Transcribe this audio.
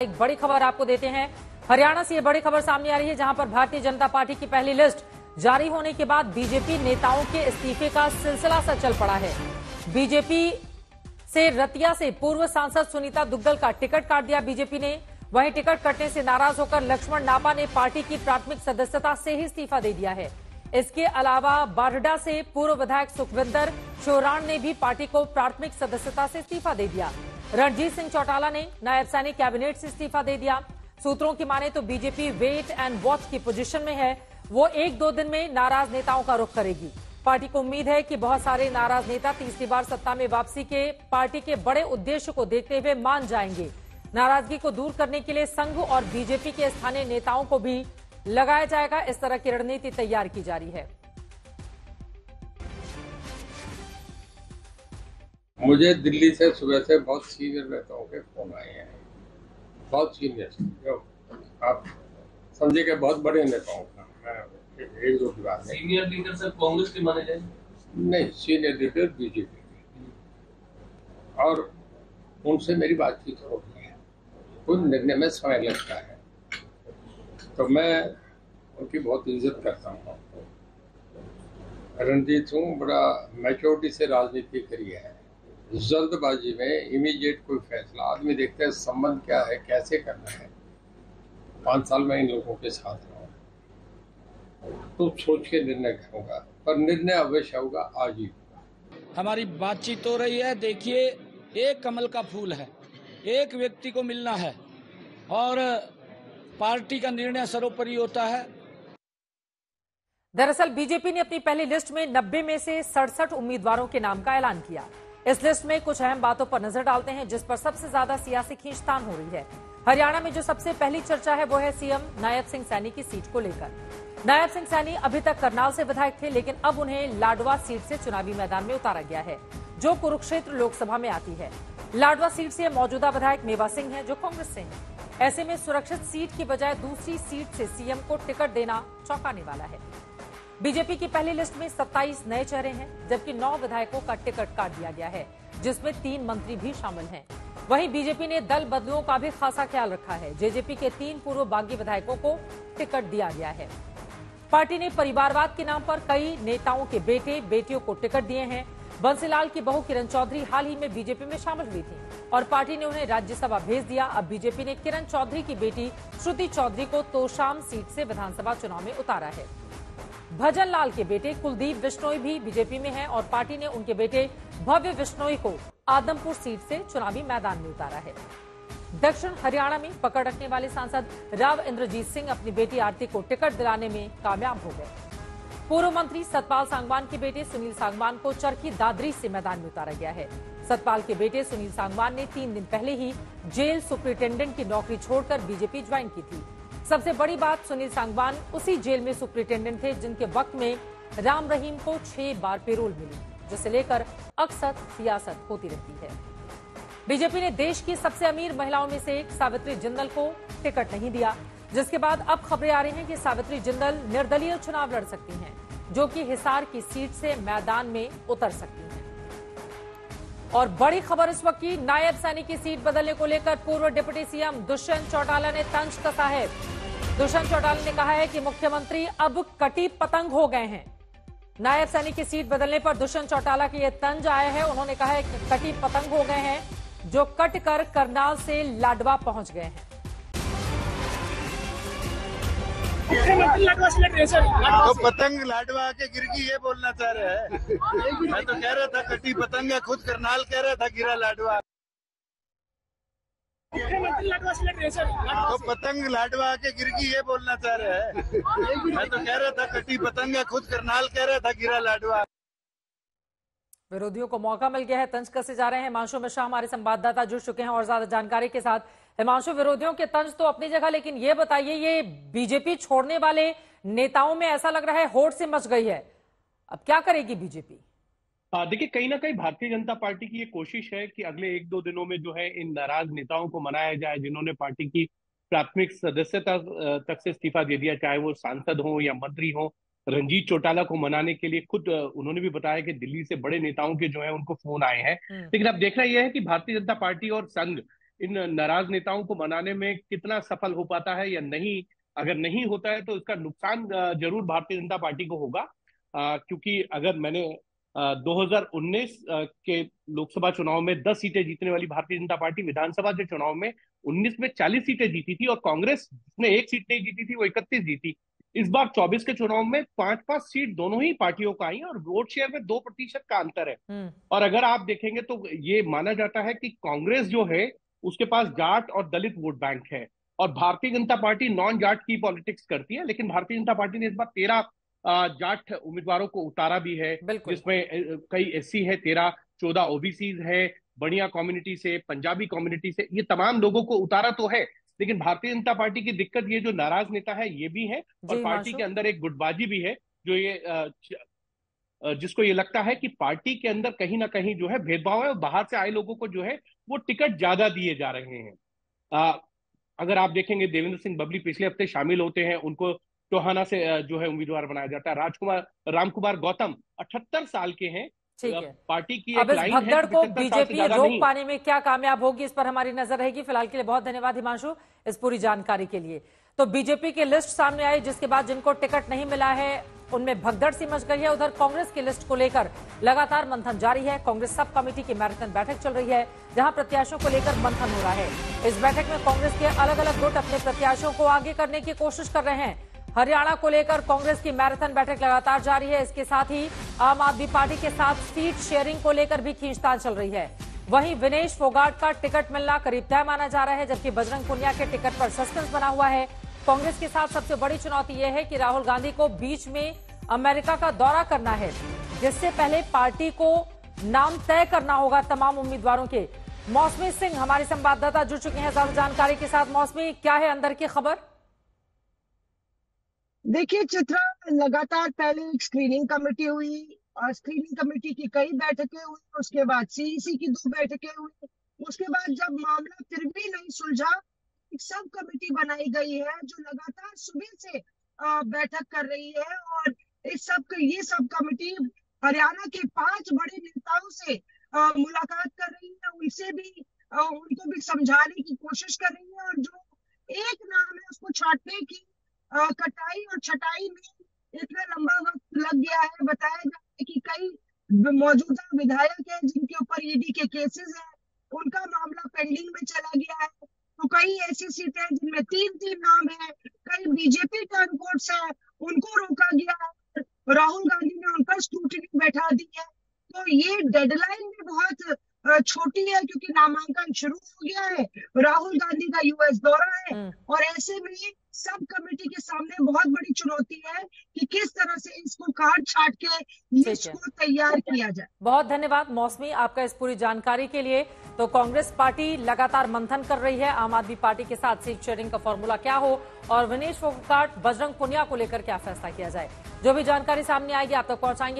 एक बड़ी खबर आपको देते हैं। हरियाणा से ये बड़ी खबर सामने आ रही है, जहाँ पर भारतीय जनता पार्टी की पहली लिस्ट जारी होने के बाद बीजेपी नेताओं के इस्तीफे का सिलसिला सा चल पड़ा है। बीजेपी से रतिया से पूर्व सांसद सुनीता दुग्गल का टिकट काट दिया बीजेपी ने। वहीं टिकट कटने से नाराज़ होकर लक्ष्मण नापा ने पार्टी की प्राथमिक सदस्यता से ही इस्तीफा दे दिया है। इसके अलावा बारडा से पूर्व विधायक सुखविंदर चौरान ने भी पार्टी को प्राथमिक सदस्यता से इस्तीफा दे दिया। रणजीत सिंह चौटाला ने नायब सैनी कैबिनेट से इस्तीफा दे दिया। सूत्रों की माने तो बीजेपी वेट एंड वॉच की पोजीशन में है। वो एक दो दिन में नाराज़ नेताओं का रुख करेगी। पार्टी को उम्मीद है कि बहुत सारे नाराज़ नेता तीसरी बार सत्ता में वापसी के पार्टी के बड़े उद्देश्य को देखते हुए मान जाएँगे। नाराज़गी को दूर करने के लिए संघ और बीजेपी के स्थानीय नेताओं को भी लगाया जाएगा। इस तरह की रणनीति तैयार की जा रही है। मुझे दिल्ली से सुबह से बहुत सीनियर नेताओं के फ़ोन आए हैं। बहुत सीनियर जो आप समझे के बहुत बड़े नेताओं का मैं एक दो की बात नहीं। सीनियर लीडर सर कांग्रेस के माने जाए नहीं सीनियर लीडर बीजेपी के। और उनसे मेरी बातचीत हो गई है। कुछ निर्णय में समय लगता है। तो मैं उनकी बहुत इज़्ज़त करता हूँ। रणजीत सिंह बड़ा मैच्योरिटी से राजनीति करी है। जल्दबाजी में इमीडिएट कोई फैसला। आदमी देखते हैं संबंध क्या है कैसे करना है। पाँच साल में इन लोगों के साथ रहूँ। तो सोच के निर्णय करूँगा पर निर्णय अवश्य होगा आज ही हमारी बातचीत हो रही है देखिए एक कमल का फूल है एक व्यक्ति को मिलना है और पार्टी का निर्णय सर्वोपरि होता है। दरअसल बीजेपी ने अपनी पहली लिस्ट में 90 में से सड़सठ उम्मीदवारों के नाम का ऐलान किया। इस लिस्ट में कुछ अहम बातों पर नज़र डालते हैं, जिस पर सबसे ज़्यादा सियासी खींचतान हो रही है। हरियाणा में जो सबसे पहली चर्चा है, वो है सीएम नायब सिंह सैनी की सीट को लेकर। नायब सिंह सैनी अभी तक करनाल से विधायक थे, लेकिन अब उन्हें लाडवा सीट से चुनावी मैदान में उतारा गया है, जो कुरुक्षेत्र लोकसभा में आती है। लाडवा सीट से मौजूदा विधायक मेवा सिंह है, जो कांग्रेस से है। ऐसे में सुरक्षित सीट की बजाय दूसरी सीट से सीएम को टिकट देना चौंकाने वाला है। बीजेपी की पहली लिस्ट में 27 नए चेहरे हैं, जबकि नौ विधायकों का टिकट काट दिया गया है, जिसमें तीन मंत्री भी शामिल हैं। वहीं बीजेपी ने दल बदलुओं का भी खासा ख्याल रखा है। जेजेपी के तीन पूर्व बागी विधायकों को टिकट दिया गया है। पार्टी ने परिवारवाद के नाम पर कई नेताओं के बेटे, बेटियों को टिकट दिए हैं। बंसीलाल की बहू किरण चौधरी हाल ही में बीजेपी में शामिल हुई थी और पार्टी ने उन्हें राज्यसभा भेज दिया। अब बीजेपी ने किरण चौधरी की बेटी श्रुति चौधरी को तोशाम सीट से विधानसभा चुनाव में उतारा है। भजन लाल के बेटे कुलदीप बिश्नोई भी बीजेपी में हैं और पार्टी ने उनके बेटे भव्य बिश्नोई को आदमपुर सीट से चुनावी मैदान में उतारा है। दक्षिण हरियाणा में पकड़ रखने वाले सांसद राव इंद्रजीत सिंह अपनी बेटी आरती को टिकट दिलाने में कामयाब हो गए। पूर्व मंत्री सतपाल सांगवान के बेटे सुनील सांगवान को चरखी दादरी से मैदान में उतारा गया है। सतपाल के बेटे सुनील सांगवान ने तीन दिन पहले ही जेल सुप्रिंटेंडेंट की नौकरी छोड़कर बीजेपी ज्वाइन की थी। सबसे बड़ी बात सुनील सांगवान उसी जेल में सुप्रिंटेंडेंट थे जिनके वक्त में राम रहीम को छह बार पेरोल मिली, जिसे लेकर अक्सर सियासत होती रहती है। बीजेपी ने देश की सबसे अमीर महिलाओं में से एक सावित्री जिंदल को टिकट नहीं दिया, जिसके बाद अब खबरें आ रही हैं कि सावित्री जिंदल निर्दलीय चुनाव लड़ सकती हैं, जो कि हिसार की सीट से मैदान में उतर सकती हैं। और बड़ी खबर इस वक्त की, नायब सैनी की सीट बदलने को लेकर पूर्व डिप्टी सीएम दुष्यंत चौटाला ने तंज कसा है दुष्यंत चौटाला ने कहा है कि मुख्यमंत्री अब कटी पतंग हो गए हैं। नायब सैनी की सीट बदलने पर दुष्यंत चौटाला के ये तंज आए हैं। उन्होंने कहा है कि कटी पतंग हो गए हैं, जो कट कर करनाल से लाडवा पहुँच गए हैं। तो पतंग लाडवा के गिर गई ये बोलना चाह रहे हैं। मैं तो कह रहा था कटी पतंग है खुद करनाल कह रहा था गिरा लाडवा। तो पतंग लाडवा के गिर गई ये बोलना चाह रहे हैं। मैं तो कह रहा था कटी पतंग है खुद करनाल कह रहा था गिरा लाडवा। विरोधियों को मौका मिल गया है तंज कसे जा रहे हैं हिमांशु मिश्रा, हमारे संवाददाता जुड़ चुके हैं और ज़्यादा जानकारी के साथ। हिमांशु, विरोधियों के तंज तो अपनी जगह, लेकिन ये बताइए, ये बीजेपी छोड़ने वाले नेताओं में ऐसा लग रहा है होड़ से मच गई है। अब क्या करेगी बीजेपी? देखिए, कहीं ना कहीं भारतीय जनता पार्टी की ये कोशिश है कि अगले एक दो दिनों में जो है इन नाराज़ नेताओं को मनाया जाए, जिन्होंने पार्टी की प्राथमिक सदस्यता तक से इस्तीफा दे दिया, चाहे वो सांसद हो या मंत्री हो। रंजीत चौटाला को मनाने के लिए खुद उन्होंने भी बताया कि दिल्ली से बड़े नेताओं के जो है उनको फ़ोन आए हैं। लेकिन अब देखना यह है कि भारतीय जनता पार्टी और संघ इन नाराज़ नेताओं को मनाने में कितना सफल हो पाता है या नहीं अगर नहीं होता है तो इसका नुकसान ज़रूर भारतीय जनता पार्टी को होगा। क्योंकि अगर मैंने 2019 के लोकसभा चुनाव में 10 सीटें जीतने वाली भारतीय जनता पार्टी विधानसभा के चुनाव में 19 में 40 सीटें जीती थी और कांग्रेस जिसने एक सीट नहीं जीती थी वो इकतीस जीती। इस बार 24 के चुनाव में पाँच पाँच सीट दोनों ही पार्टियों का आई और वोट शेयर में दो प्रतिशत का अंतर है हम्म। और अगर आप देखेंगे तो ये माना जाता है कि कांग्रेस जो है उसके पास जाट और दलित वोट बैंक है और भारतीय जनता पार्टी नॉन जाट की पॉलिटिक्स करती है लेकिन भारतीय जनता पार्टी ने इस बार तेरह जाट उम्मीदवारों को उतारा भी है जिसमें कई एससी है तेरह चौदह ओबीसी है बढ़िया कम्युनिटी से पंजाबी कम्युनिटी से ये तमाम लोगों को उतारा तो है लेकिन भारतीय जनता पार्टी की दिक्कत ये जो नाराज़ नेता है ये भी है और पार्टी के अंदर एक गुटबाजी भी है जो ये जिसको ये लगता है कि पार्टी के अंदर कहीं ना कहीं जो है भेदभाव है और बाहर से आए लोगों को जो है वो टिकट ज़्यादा दिए जा रहे हैं। आ, अगर आप देखेंगे देवेंद्र सिंह बबली पिछले हफ़्ते शामिल होते हैं उनको टोहाना से जो है उम्मीदवार बनाया जाता है। राजकुमार रामकुमार गौतम अठहत्तर साल के हैं ठीक है। पार्टी की अब इस भगदड़ को बीजेपी रोक पाने में क्या कामयाब होगी इस पर हमारी नज़र रहेगी। फ़िलहाल के लिए बहुत धन्यवाद हिमांशु इस पूरी जानकारी के लिए। तो बीजेपी की लिस्ट सामने आई जिसके बाद जिनको टिकट नहीं मिला है उनमें भगदड़ सी मच गई है। उधर कांग्रेस की लिस्ट को लेकर लगातार मंथन जारी है। कांग्रेस सब कमेटी की मैराथन बैठक चल रही है जहाँ प्रत्याशियों को लेकर मंथन हो रहा है। इस बैठक में कांग्रेस के अलग अलग गुट अपने प्रत्याशियों को आगे करने की कोशिश कर रहे हैं। हरियाणा को लेकर कांग्रेस की मैराथन बैठक लगातार जारी है। इसके साथ ही आम आदमी पार्टी के साथ सीट शेयरिंग को लेकर भी खींचतान चल रही है। वहीं विनेश फोगाट का टिकट मिलना करीब तय माना जा रहा है, जबकि बजरंग पुनिया के टिकट पर सस्पेंस बना हुआ है। कांग्रेस के साथ सबसे बड़ी चुनौती यह है कि राहुल गांधी को बीच में अमेरिका का दौरा करना है, जिससे पहले पार्टी को नाम तय करना होगा तमाम उम्मीदवारों के। मौसमी सिंह, हमारे संवाददाता जुड़ चुके हैं। ज़्यादा जानकारी के साथ मौसमी, क्या है अंदर की खबर? देखिए चित्रा, लगातार पहले एक स्क्रीनिंग कमेटी हुई और स्क्रीनिंग कमेटी की कई बैठकें हुई, उसके बाद सीईसी e की दो बैठकें हुई। उसके बाद जब मामला फिर भी नहीं सुलझा, एक सब कमेटी बनाई गई है जो लगातार सुबह से बैठक कर रही है और इस सब ये सब कमेटी हरियाणा के पाँच बड़े नेताओं से मुलाकात कर रही है। उनसे भी उनको भी समझाने की कोशिश कर रही है और जो एक नाम है उसको छाटने की कटाई और छटाई में इतना लंबा वक्त लग गया है। बताया जा रहा है कि कई मौजूदा विधायक हैं जिनके ऊपर ईडी के केसेस हैं। उनका मामला पेंडिंग में चला गया है। तो कई ऐसी सीटें हैं जिनमें तीन तीन नाम है। कई बीजेपी टर्न कोर्ट्स है। उनको रोका गया है राहुल गांधी ने उन पर स्क्रूटनी बैठा दी है। तो ये डेडलाइन भी बहुत छोटी है क्योंकि नामांकन शुरू हो गया है। राहुल गांधी का यूएस दौरा है हम्म। और ऐसे में सब कमेटी के सामने बहुत बड़ी चुनौती है कि किस तरह से इसको काट छाट के लिस्ट को तैयार किया जाए। बहुत धन्यवाद मौसमी आपका इस पूरी जानकारी के लिए। तो कांग्रेस पार्टी लगातार मंथन कर रही है। आम आदमी पार्टी के साथ सीट शेयरिंग का फॉर्मूला क्या हो और विनेश फोकाट बजरंग पुनिया को लेकर क्या फैसला किया जाए? जो भी जानकारी सामने आएगी आप तक तो पहुंचाएँगे।